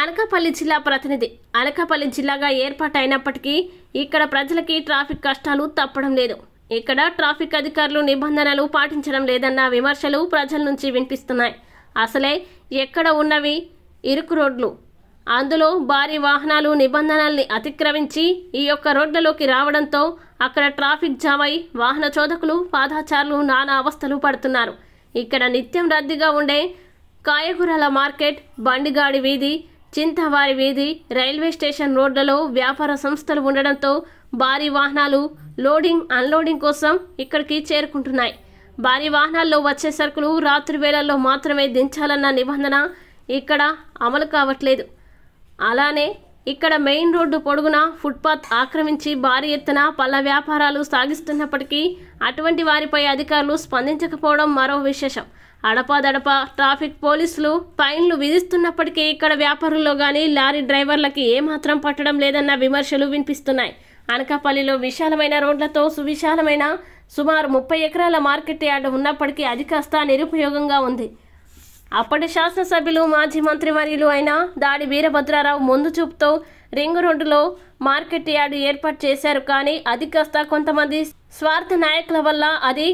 అనకాపల్లి జిల్లా ప్రతినిధి. అనకాపల్లి జిల్లాగా ఏర్పాటైనప్పటికీ ఇక్కడ ప్రజలకి ట్రాఫిక్ కష్టాలు తప్పడం లేదు. ఇక్కడ ట్రాఫిక్ అధికారులు నిబంధనలు పాటించడం లేదన్న విమర్శలు ప్రజల నుంచి వినిపిస్తున్నాయి. అసలే ఎక్కడ ఉన్నవి? ఇరుకు రోడ్లు. అందులో భారీ వాహనాలు నిబంధనల్ని అతిక్రమించి ఈ యొక్క రోడ్లలోకి రావడంతో అక్కడ ట్రాఫిక్ జామ్ అయి వాహన చోదకులు పాదాచారులు నానా అవస్థలు పడుతున్నారు. ఇక్కడ నిత్యం రద్దీగా ఉండే కాయగూరల మార్కెట్ బండిగాడి వీధి చింతవారి వీధి రైల్వే స్టేషన్ రోడ్లలో వ్యాపార సంస్థలు ఉండడంతో భారీ వాహనాలు లోడింగ్ అన్లోడింగ్ కోసం ఇక్కడికి చేరుకుంటున్నాయి. భారీ వాహనాల్లో వచ్చే సరుకులు రాత్రి వేళల్లో మాత్రమే దించాలన్న నిబంధన ఇక్కడ అమలు కావట్లేదు. అలానే ఇక్కడ మెయిన్ రోడ్డు పొడుగున ఫుట్పాత్ ఆక్రమించి భారీ ఎత్తున పళ్ళ వ్యాపారాలు సాగిస్తున్నప్పటికీ అటువంటి వారిపై అధికారులు స్పందించకపోవడం మరో విశేషం. అడపాదడప ట్రాఫిక్ పోలీసులు ఫైన్లు విధిస్తున్నప్పటికీ ఇక్కడ వ్యాపారుల్లో కానీ లారీ డ్రైవర్లకి ఏమాత్రం పట్టడం లేదన్న విమర్శలు వినిపిస్తున్నాయి. అనకాపల్లిలో విశాలమైన రోడ్లతో సువిశాలమైన సుమారు ముప్పై ఎకరాల మార్కెట్ యార్డు ఉన్నప్పటికీ అది కాస్త నిరుపయోగంగా ఉంది. అప్పటి శాసనసభ్యులు మాజీ మంత్రివర్యులు అయిన దాడి వీరభద్రారావు ముందు చూపుతో రింగు రోడ్డులో మార్కెట్ యార్డు ఏర్పాటు చేశారు. కానీ అది కాస్త కొంతమంది స్వార్థ నాయకుల వల్ల అది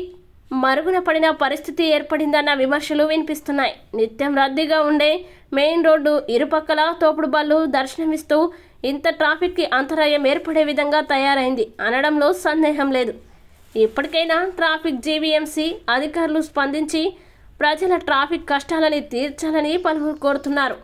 మరుగున పడిన పరిస్థితి ఏర్పడిందన్న విమర్శలు వినిపిస్తున్నాయి. నిత్యం రద్దీగా ఉండే మెయిన్ రోడ్డు ఇరుపక్కల తోపుడు బళ్ళు దర్శనమిస్తూ ఇంత ట్రాఫిక్కి అంతరాయం ఏర్పడే విధంగా తయారైంది అనడంలో సందేహం లేదు. ఇప్పటికైనా ట్రాఫిక్ జీవీఎంసీ అధికారులు స్పందించి ప్రజల ట్రాఫిక్ కష్టాలని తీర్చాలని పలువురు కోరుతున్నారు.